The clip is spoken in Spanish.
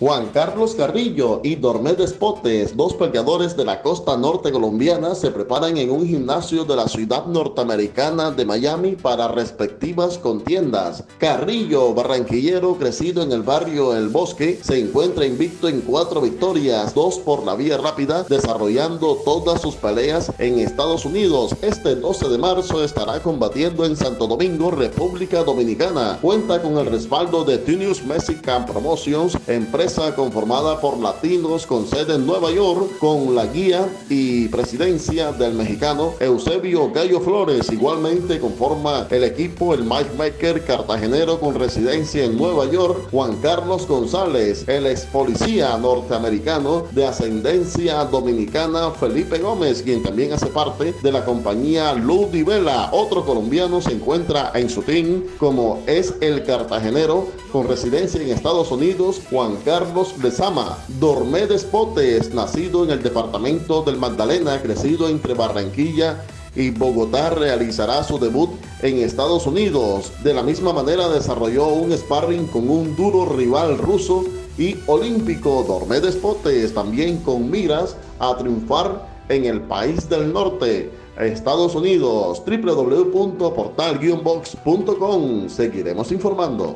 Juan Carlos Carrillo y Dormedes Potes, dos peleadores de la costa norte colombiana, se preparan en un gimnasio de la ciudad norteamericana de Miami para respectivas contiendas. Carrillo, barranquillero crecido en el barrio El Bosque, se encuentra invicto en cuatro victorias, dos por la vía rápida, desarrollando todas sus peleas en Estados Unidos. Este 12 de marzo estará combatiendo en Santo Domingo, República Dominicana. Cuenta con el respaldo de Tunius Mexican Promotions, empresa conformada por latinos con sede en Nueva York, con la guía y presidencia del mexicano Eusebio Gallo Flores. Igualmente conforma el equipo el Mike Maker cartagenero con residencia en Nueva York, Juan Carlos González, el ex policía norteamericano de ascendencia dominicana Felipe Gómez, quien también hace parte de la compañía Ludi Vela. Otro colombiano se encuentra en su team, como es el cartagenero con residencia en Estados Unidos, Juan Carlos Carlos Lezama, Dormé Despotes, nacido en el departamento del Magdalena, crecido entre Barranquilla y Bogotá, realizará su debut en Estados Unidos. De la misma manera desarrolló un sparring con un duro rival ruso y olímpico Dormé Despotes, también con miras a triunfar en el país del norte. Estados Unidos, www.portal-box.com. Seguiremos informando.